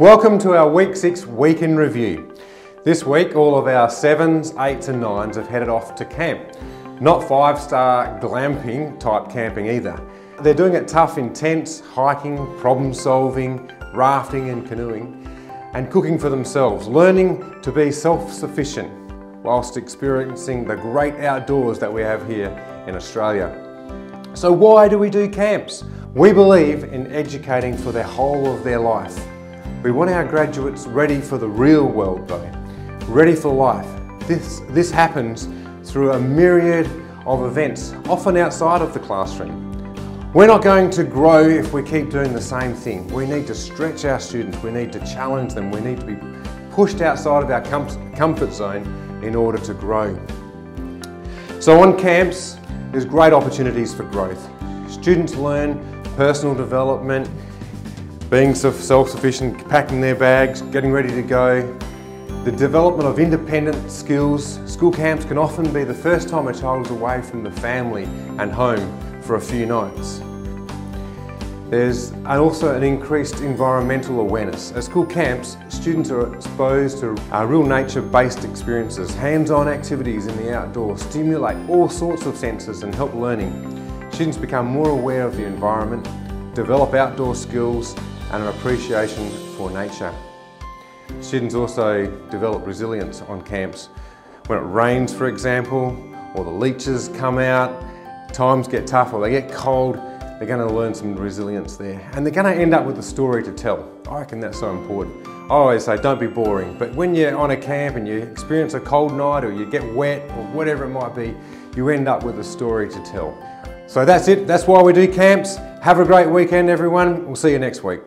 Welcome to our week six week in review. This week, all of our sevens, eights, and nines have headed off to camp. Not five star glamping type camping either. They're doing it tough in tents, hiking, problem solving, rafting, and canoeing, and cooking for themselves, learning to be self sufficient whilst experiencing the great outdoors that we have here in Australia. So, why do we do camps? We believe in educating for the whole of their life. We want our graduates ready for the real world though, ready for life. This, this happens through a myriad of events, often outside of the classroom. We're not going to grow if we keep doing the same thing. We need to stretch our students, we need to challenge them, we need to be pushed outside of our com comfort zone in order to grow. So on camps, there's great opportunities for growth. Students learn personal development, being self-sufficient, packing their bags, getting ready to go. The development of independent skills. School camps can often be the first time a child is away from the family and home for a few nights. There's also an increased environmental awareness. At school camps, students are exposed to uh, real nature-based experiences. Hands-on activities in the outdoors stimulate all sorts of senses and help learning. Students become more aware of the environment, develop outdoor skills and an appreciation for nature. Students also develop resilience on camps. When it rains, for example, or the leeches come out, times get tough or they get cold, they're going to learn some resilience there. And they're going to end up with a story to tell. I reckon that's so important. I always say don't be boring, but when you're on a camp and you experience a cold night or you get wet or whatever it might be, you end up with a story to tell. So that's it, that's why we do camps. Have a great weekend everyone, we'll see you next week.